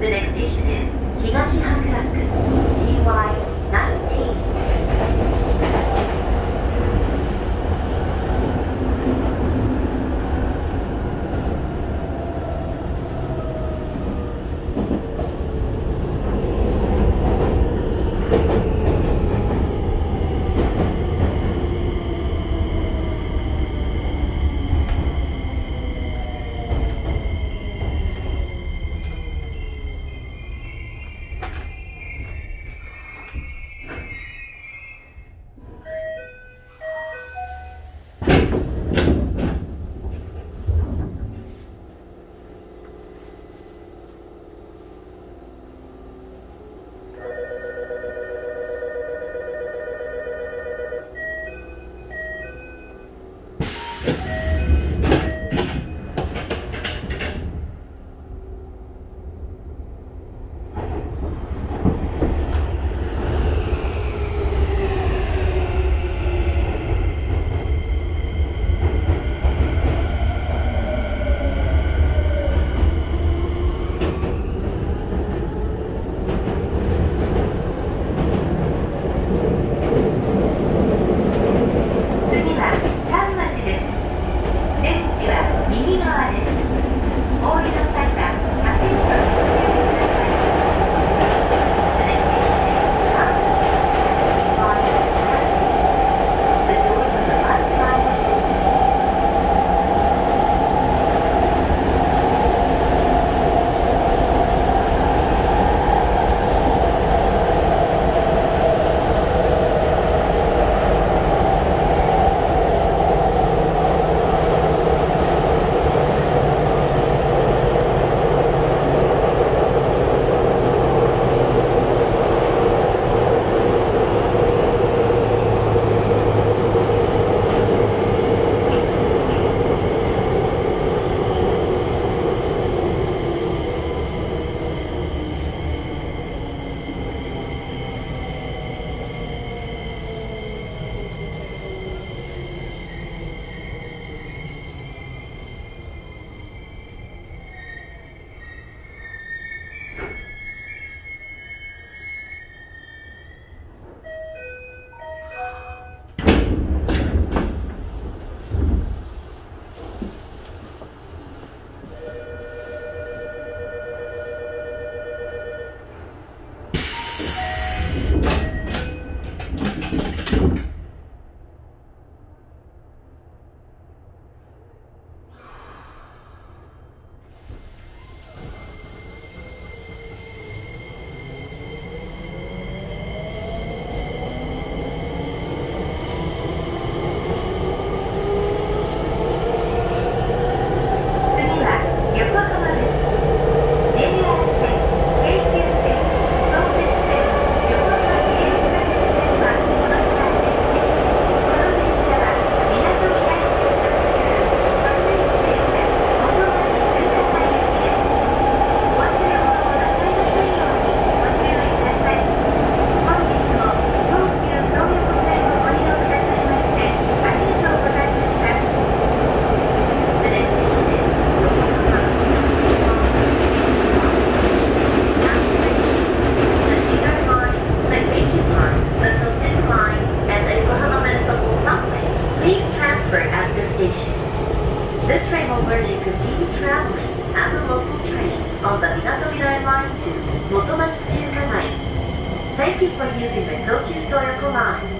The next station is 東白楽 TY9 Toyo Line to Motomachi Chiba Line. Thank you for using the Tokyo Toyo Line.